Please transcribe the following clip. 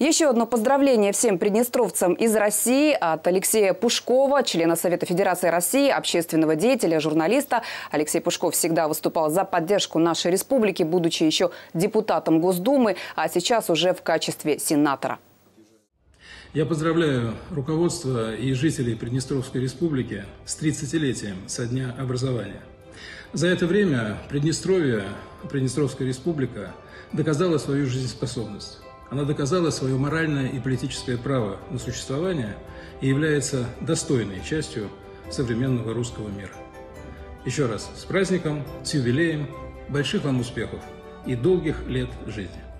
Еще одно поздравление всем приднестровцам из России от Алексея Пушкова, члена Совета Федерации России, общественного деятеля, журналиста. Алексей Пушков всегда выступал за поддержку нашей республики, будучи еще депутатом Госдумы, а сейчас уже в качестве сенатора. Я поздравляю руководство и жителей Приднестровской республики с 30-летием со дня образования. За это время Приднестровье, Приднестровская республика доказала свою жизнеспособность. Она доказала свое моральное и политическое право на существование и является достойной частью современного русского мира. Еще раз с праздником, с юбилеем, больших вам успехов и долгих лет жизни!